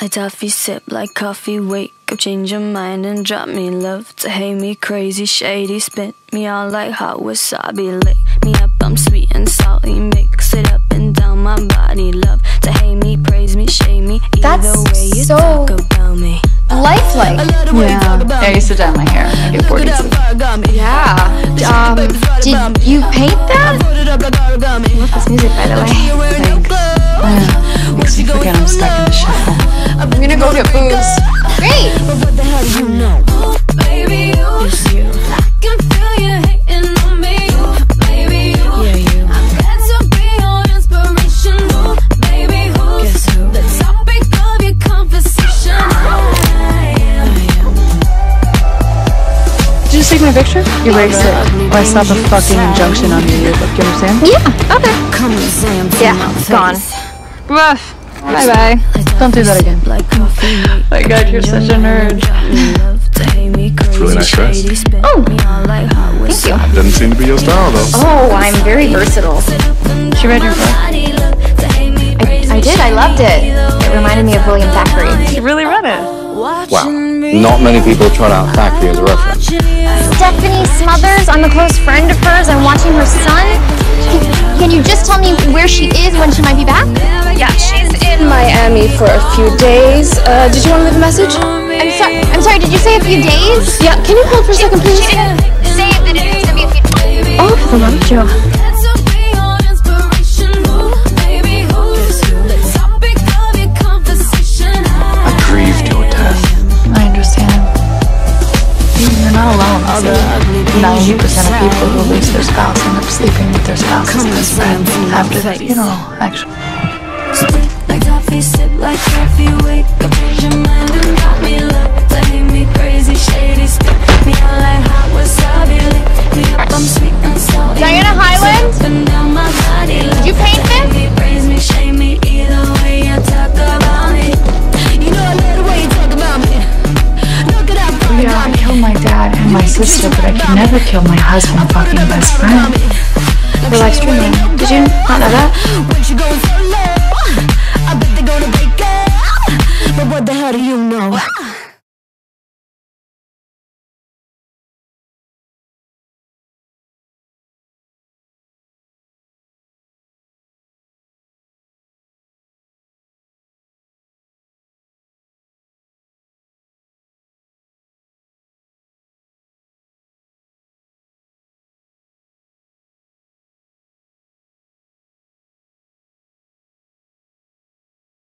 Like toffee, sip like coffee, wake up, change your mind and drop me love. To hate me crazy, shady, spit me out like hot wasabi. Lick me up, I'm sweet and salty, mix it up and down my body. Love to hate me, praise me, shame me. Either That's way you so talk about me. Lifelike. Yeah. yeah, I used to dye my hair. I get bored. Yeah. Um, did you paint that? Love this music, by the way. Thanks. Go get booze. Great. But What the hell do you know? Oh, baby, you, It's you. I can feel you hating on me. Oh, baby, you, Yeah, you. I'm glad to be your inspiration. Ooh, baby, who's Guess who? the topic of your conversation? I am. Did you just take my picture? Erase it. Or I slap a fucking injunction on your yearbook. You understand? Yeah. Okay. Come and Sam Yeah, it's gone. face. Bye bye. Don't do that again. Like coffee, wake My god, you're such a nerd. love to hate me really nice dress. Oh. me out like hot Thank you. Doesn't seem to be your style though. Oh, I'm very versatile. She read your book. I, I did. I loved it. It reminded me of William Thackeray. You really read it. Wow. Not many people trot out Thackeray as a reference. Stephanie Smothers. I'm a close friend of hers. I'm watching her son. Can, can you just tell me where she is when she might be back? Yeah, she's in Miami for a few days. Uh, did you want to leave a message? I'm sorry. I'm sorry. Did you say a few days? Yeah, can you hold for a second, please? She didn't say that it was gonna be a few. Oh, the love Joe. Glad to be your inspiration. Ooh, baby, who's the topic of your? I grieved your death. I understand. You're not alone. Ninety percent of people who lose their spouse end up sleeping with their spouse's best friend after the funeral. Actually, like coffee, wake up, change your mind and got me love to me crazy, shady, spit me out like hot wasabi. Lick me up, I'm sweet and salty. Diana Hyland? Up and down my body. Did you paint this? Me, praise me, shame me, either way you talk about me. You know I love the way you talk about me. Look at that fucking yeah, I killed my dad and my sister, but I could never kill my husband, fucking best friend. We're live streaming. Did you not know that? Do you know?